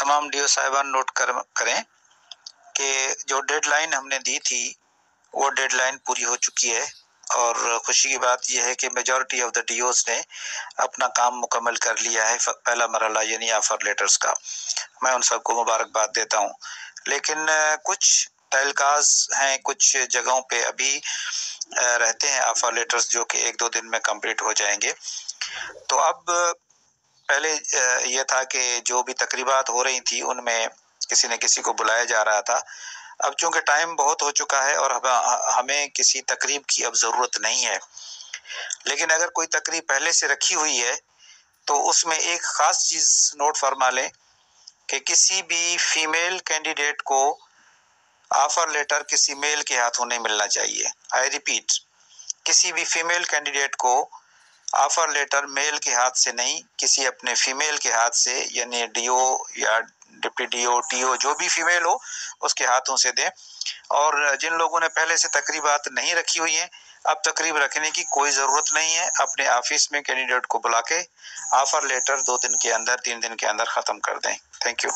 तमाम डी साहिबान नोट कर, करें कि जो डेडलाइन हमने दी थी, वो डेडलाइन पूरी हो चुकी है और खुशी की बात यह है कि मेजॉरिटी ऑफ़ द डी ने अपना काम मुकम्मल कर लिया है पहला मरला यानी ऑफ़र लेटर्स का। मैं उन सबको मुबारकबाद देता हूँ। लेकिन कुछ तहलकाज हैं, कुछ जगहों पे अभी रहते हैं ऑफ़र लेटर्स जो कि एक दो दिन में कंप्लीट हो जाएँगे। तो अब पहले यह था कि जो भी तकरीबात हो रही थी, उनमें किसी न किसी को बुलाया जा रहा था। अब चूँकि टाइम बहुत हो चुका है और हमें किसी तकरीब की अब ज़रूरत नहीं है, लेकिन अगर कोई तकरीब पहले से रखी हुई है तो उसमें एक ख़ास चीज़ नोट फरमा लें कि किसी भी फीमेल कैंडिडेट को ऑफ़र लेटर किसी मेल के हाथों नहीं मिलना चाहिए। आई रिपीट किसी भी फीमेल कैंडिडेट को ऑफ़र लेटर मेल के हाथ से नहीं, किसी अपने फीमेल के हाथ से, यानी डीओ या डिप्टी डीओ टीओ जो भी फीमेल हो, उसके हाथों से दें। और जिन लोगों ने पहले से तकरीबात नहीं रखी हुई हैं, अब तकरीब रखने की कोई ज़रूरत नहीं है, अपने ऑफ़िस में कैंडिडेट को बुला के ऑफ़र लेटर दो दिन के अंदर, तीन दिन के अंदर ख़त्म कर दें। Thank you